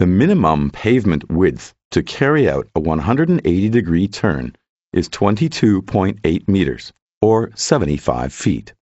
The minimum pavement width to carry out a 180 degree turn is 22.8 meters, or 75 feet.